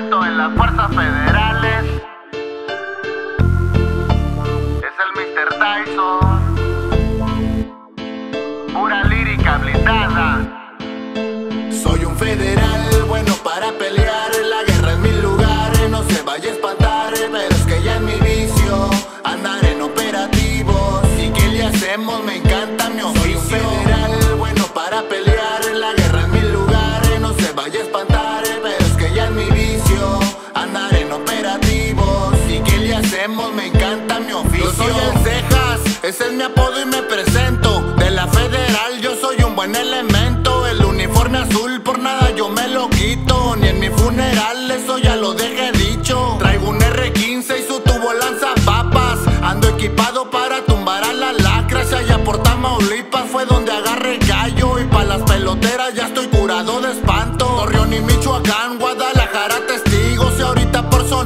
las fuerzas federales. Es el Mr. Tyson. Pura lírica blindada. Soy un federal bueno para pelear. La guerra es mi lugar, no se vaya a espantar. Pero es que ya en mi vicio andar en operativos. ¿Y qué le hacemos? Me encanta mi oficio. Soy un federal bueno para pelear. La guerra es mi lugar, no se vaya a espantar. Pero operativos. ¿Y qué le hacemos? Me encanta mi oficio. Yo soy el Cejas, ese es mi apodo y me presento. De la federal yo soy un buen elemento. El uniforme azul por nada yo me lo quito. Ni en mi funeral eso ya lo dejé dicho. Traigo un R15 y su tubo lanza papas. Ando equipado para tumbar a la lacra. Si allá por Tamaulipas fue donde agarré gallo. Y pa' las peloteras ya estoy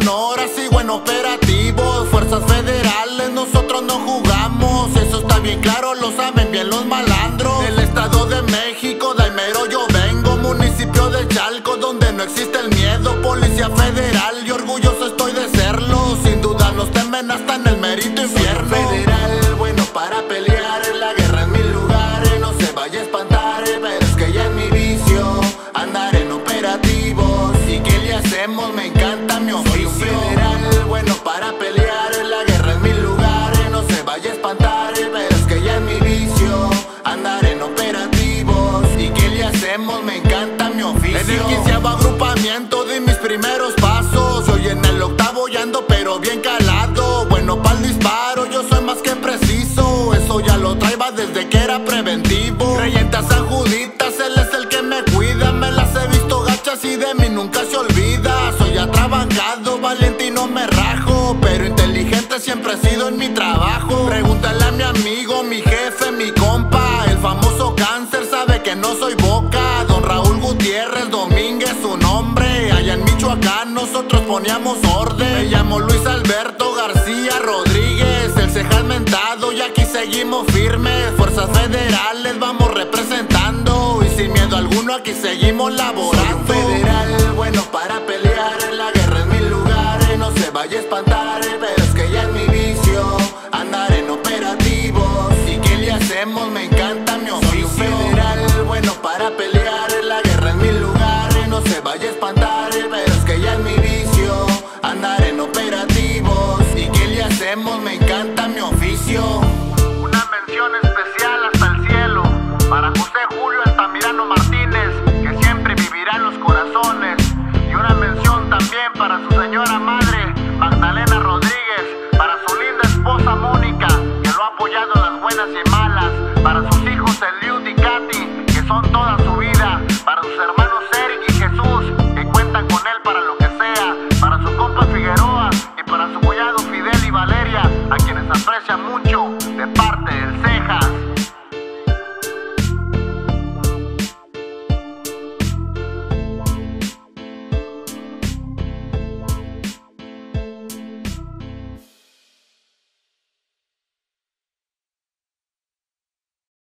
Sonora sigo en operativos. Fuerzas federales, nosotros no jugamos. Eso está bien claro, lo saben bien los malandros. Del Estado de México, Daimero yo vengo. Municipio de Chalco, donde no existe el miedo. Policía federal y orgulloso estoy de serlo. Sin duda los temen hasta en el mérito infierno. federal, bueno para pelear. La guerra es mi lugar, no se vaya a espantar. Pero es que ya es mi vicio andar en operativos. ¿Y qué le hacemos? Me encanta lo traía desde que era preventivo. Creyente a Juditas, él es el que me cuida. Me las he visto gachas y de mí nunca se olvida. Soy atrabancado, valiente y no me rajo. Pero inteligente siempre he sido en mi trabajo. Pregúntale a mi amigo, mi jefe, mi compa. El famoso cáncer sabe que no soy boca. Don Raúl Gutiérrez Domínguez, su nombre. Allá en Michoacán nosotros poníamos orden. Me llamo Luis Alberto García Rodríguez. Representando. Y sin miedo alguno aquí seguimos laborando. federal bueno para pelear. La guerra es mi lugar, no se vaya a espantar. Pero es que ya es mi vicio andar en operativos. ¿Y qué le hacemos? Me encanta mi oficio. federal bueno para pelear. La guerra es mi lugar, no se vaya a espantar. Pero es que ya es mi vicio andar en operativos. ¿Y qué le hacemos? Me encanta mi oficio. 多多少